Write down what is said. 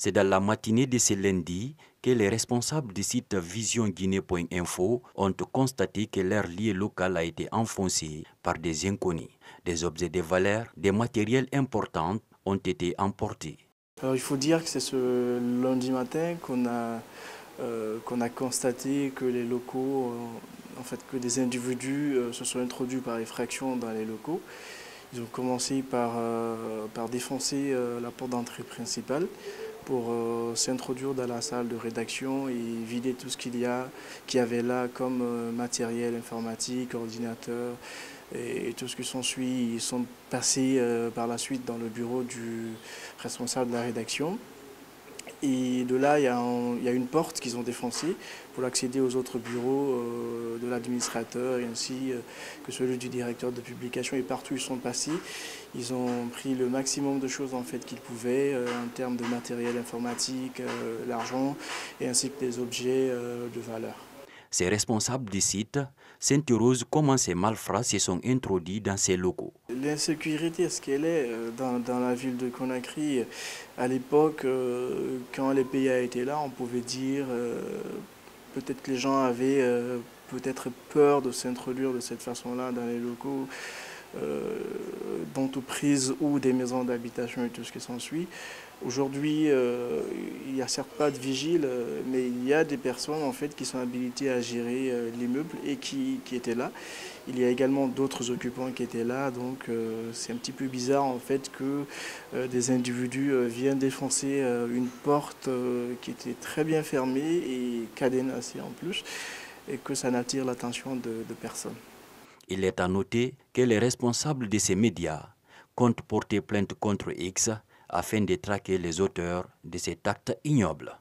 C'est dans la matinée de ce lundi que les responsables du site visionguinée.info ont constaté que leur lieu local a été enfoncé par des inconnus. Des objets de valeur, des matériels importants ont été emportés. il faut dire que c'est ce lundi matin qu'on a, euh, constaté que les locaux, euh, en fait que des individus euh, se sont introduits par effraction dans les locaux. Ils ont commencé par défoncer la porte d'entrée principale pour euh, s'introduire dans la salle de rédaction et vider tout ce qu'il y a, qu'il y avait là comme euh, matériel informatique, ordinateur et, tout ce qui s'ensuit. Ils sont passés euh, par la suite dans le bureau du responsable de la rédaction. De là, il y a, une porte qu'ils ont défoncée pour accéder aux autres bureaux euh, de l'administrateur et ainsi euh, que celui du directeur de publication. Et partout ils sont passés, ils ont pris le maximum de choses en fait qu'ils pouvaient euh, en termes de matériel informatique, l'argent et ainsi que des objets de valeur. Ces responsables du site s'interrogent comment ces malfrats se sont introduits dans ces locaux. L'insécurité, ce qu'elle est euh, dans, la ville de Conakry, à l'époque, euh, quand les pays étaient là, on pouvait dire euh, peut-être que les gens avaient peut-être peur de s'introduire de cette façon-là dans les locaux d'entreprises ou des maisons d'habitation et tout ce qui s'ensuit. Aujourd'hui, euh, il n'y a certes pas de vigile, euh, mais il y a des personnes en fait qui sont habilitées à gérer euh, l'immeuble et qui, étaient là. Il y a également d'autres occupants qui étaient là, donc c'est un petit peu bizarre en fait que des individus viennent défoncer une porte qui était très bien fermée et cadenassée en plus, et que ça n'attire l'attention de personne. Il est à noter que les responsables de ces médias comptent porter plainte contre X afin de traquer les auteurs de cet acte ignoble.